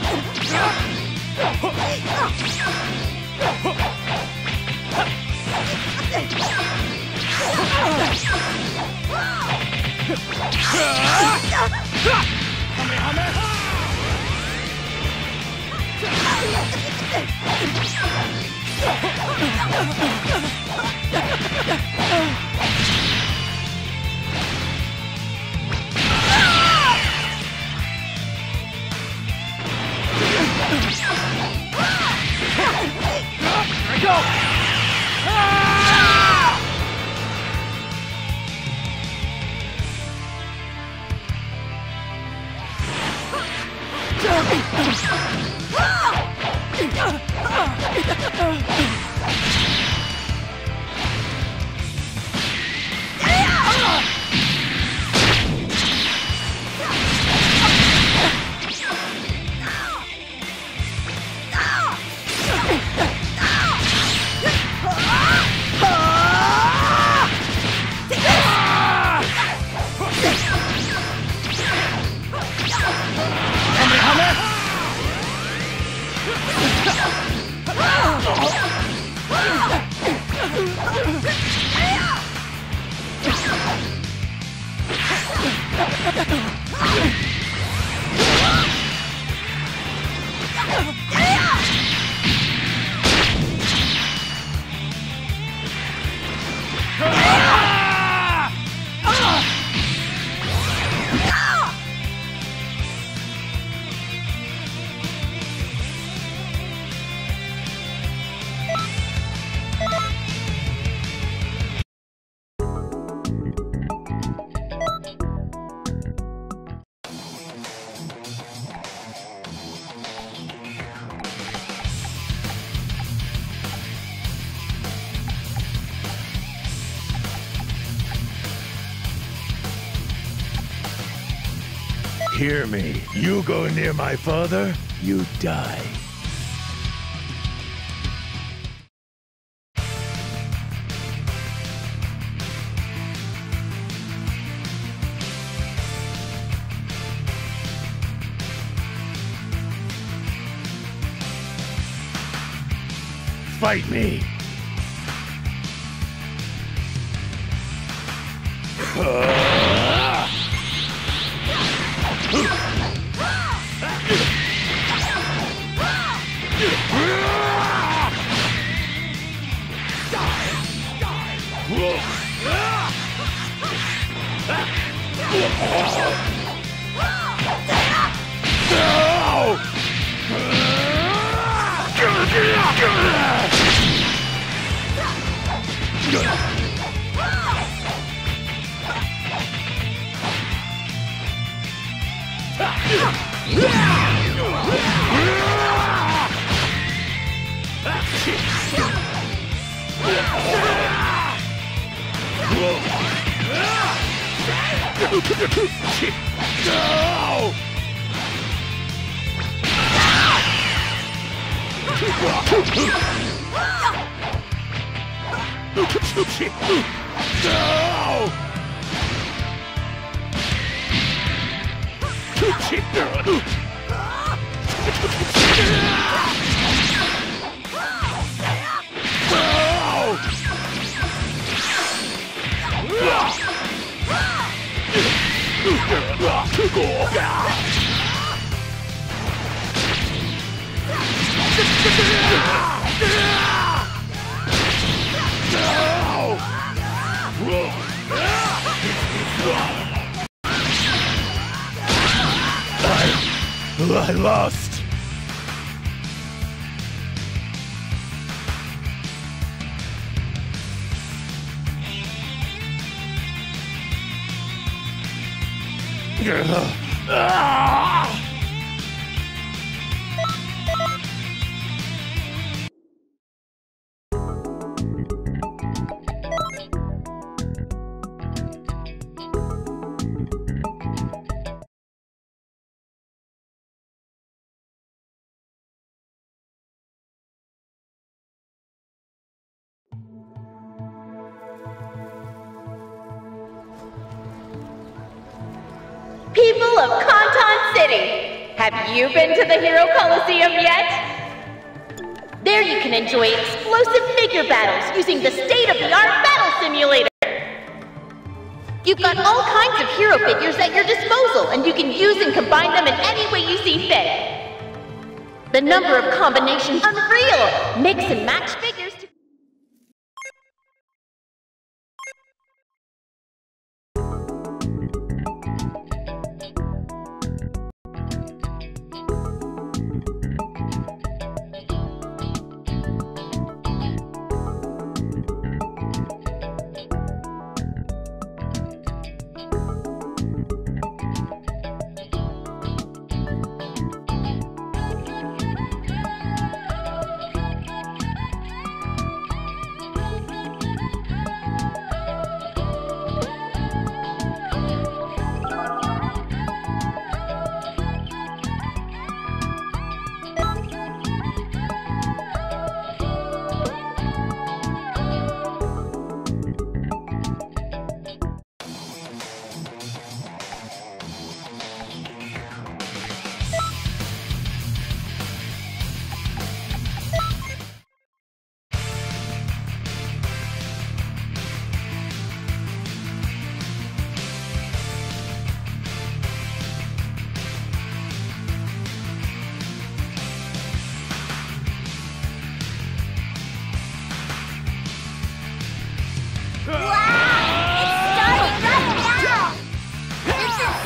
Oh! Ah! Hear me. You go near my father, you die. Fight me! No! No! No! I, lost. Ah! People of Kanton City. Have you been to the Hero Coliseum yet? There you can enjoy explosive figure battles using the state-of-the-art battle simulator. You've got all kinds of hero figures at your disposal, and you can use and combine them in any way you see fit. The number of combinations unreal! Mix and match figures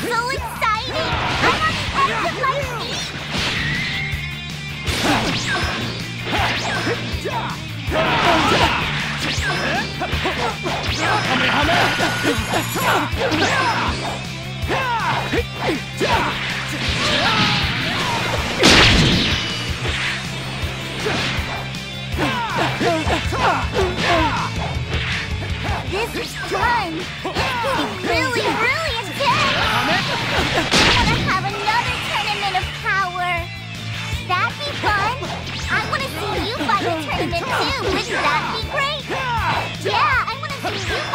so exciting! I'm on the of my seat! This is fun! Too! Wouldn't that be great? Yeah, I want to see you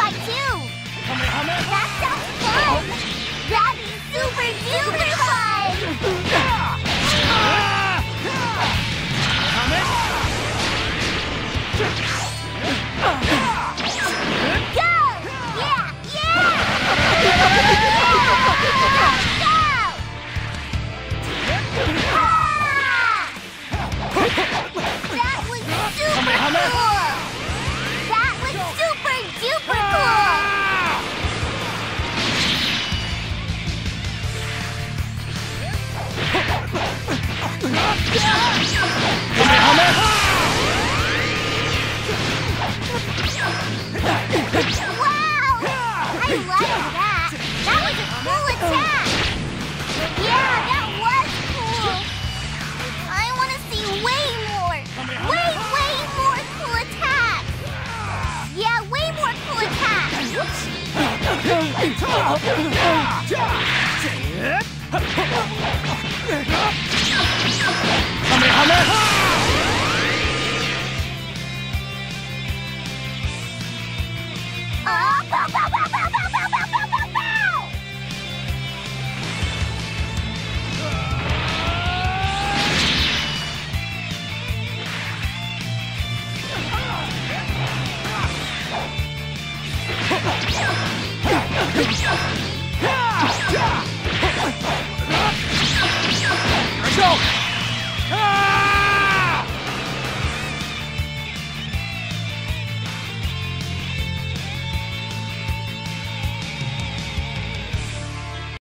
Ha ha ha!